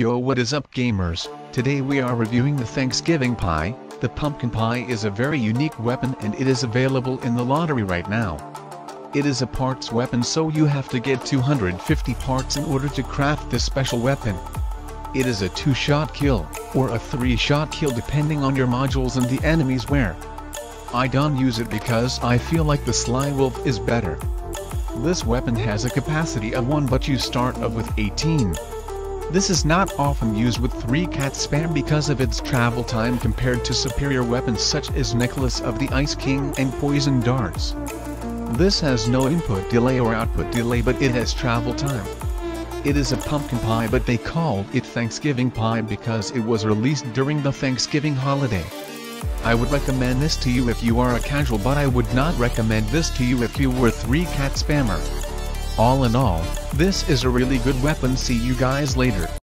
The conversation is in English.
Yo what is up gamers, today we are reviewing the Thanksgiving pie, the pumpkin pie is a very unique weapon and it is available in the lottery right now. It is a parts weapon so you have to get 250 parts in order to craft this special weapon. It is a 2-shot kill, or a 3-shot kill depending on your modules and the enemies wear. I don't use it because I feel like the Sly Wolf is better. This weapon has a capacity of 1 but you start off with 18. This is not often used with 3 cat spam because of its travel time compared to superior weapons such as Necklace of the Ice King and Poison Darts. This has no input delay or output delay but it has travel time. It is a pumpkin pie but they called it Thanksgiving pie because it was released during the Thanksgiving holiday. I would recommend this to you if you are a casual but I would not recommend this to you if you were 3 cat spammer. All in all, this is a really good weapon see you guys later.